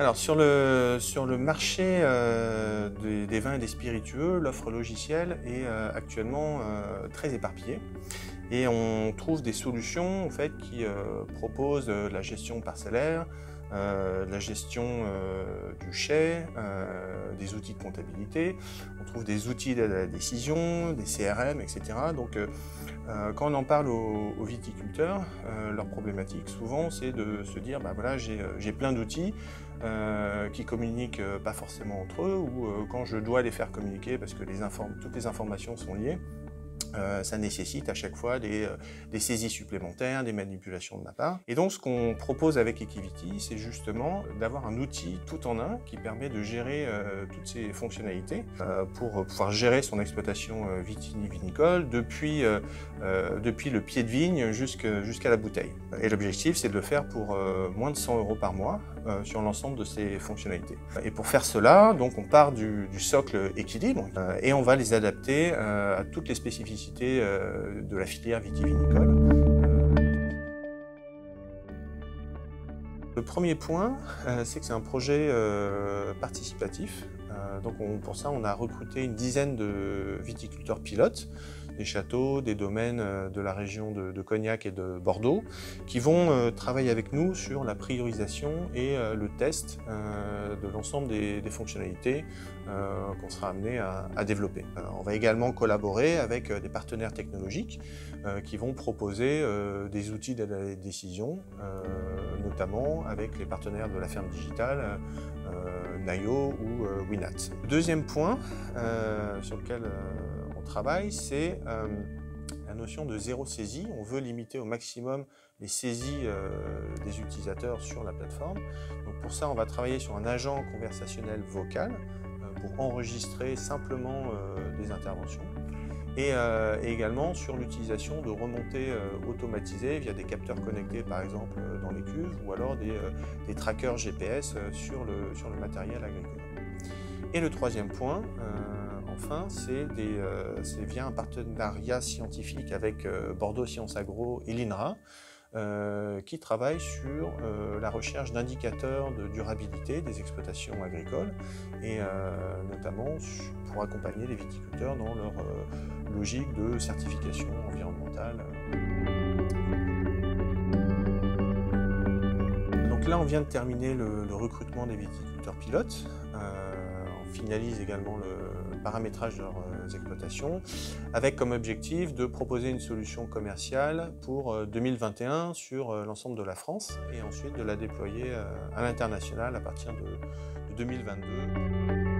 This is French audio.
Alors sur le, marché euh, des, vins et des spiritueux, l'offre logicielle est euh, actuellement euh, très éparpillée et on trouve des solutions en fait, qui proposent la gestion parcellaire, la gestion du chai, des outils de comptabilité, on trouve des outils de la décision, des CRM, etc. Donc quand on en parle aux, viticulteurs, leur problématique souvent c'est de se dire bah voilà j'ai plein d'outils, euh, qui communiquent euh, pas forcément entre eux, ou euh, quand je dois les faire communiquer parce que toutes les informations sont liées, euh, ça nécessite à chaque fois des, euh, des, saisies supplémentaires, des manipulations de ma part. Et donc ce qu'on propose avec Equivity, c'est justement d'avoir un outil tout en un qui permet de gérer euh, toutes ces fonctionnalités pour pouvoir gérer son exploitation viticole depuis, depuis le pied de vigne jusqu'à la bouteille. Et l'objectif, c'est de le faire pour moins de 100 euros par mois sur l'ensemble de ces fonctionnalités. Et pour faire cela, donc on part du, du socle équilibre et on va les adapter à toutes les spécificités euh, de la filière vitivinicole. Le premier point, euh, c'est que c'est un projet euh, participatif. donc pour ça, on a recruté une dizaine de viticulteurs pilotes des châteaux, des domaines de la région de, Cognac et de Bordeaux, qui vont travailler avec nous sur la priorisation et le test de l'ensemble des, fonctionnalités qu'on sera amené à, développer. on va également collaborer avec des partenaires technologiques qui vont proposer des outils d'aide à la décision, notamment avec les partenaires de la ferme digitale, Nayo ou Winat. Deuxième point sur lequel on travaille, c'est la notion de zéro saisie. On veut limiter au maximum les saisies des utilisateurs sur la plateforme. Donc pour ça, on va travailler sur un agent conversationnel vocal pour enregistrer simplement des interventions. Et, également sur l'utilisation de remontées automatisées via des capteurs connectés par exemple dans les cuves ou alors des, des trackers GPS sur le, sur le matériel agricole. Et le troisième point, enfin, c'est via un partenariat scientifique avec Bordeaux Sciences Agro et l'INRA, euh, qui travaille sur euh, la recherche d'indicateurs de durabilité des exploitations agricoles et euh, notamment pour accompagner les viticulteurs dans leur logique de certification environnementale. Donc là, on vient de terminer le, recrutement des viticulteurs pilotes. Finalise également le, paramétrage de leurs euh, exploitations, avec comme objectif de proposer une solution commerciale pour 2021 euh, sur euh, l'ensemble de la France et ensuite de la déployer à l'international à partir de 2022.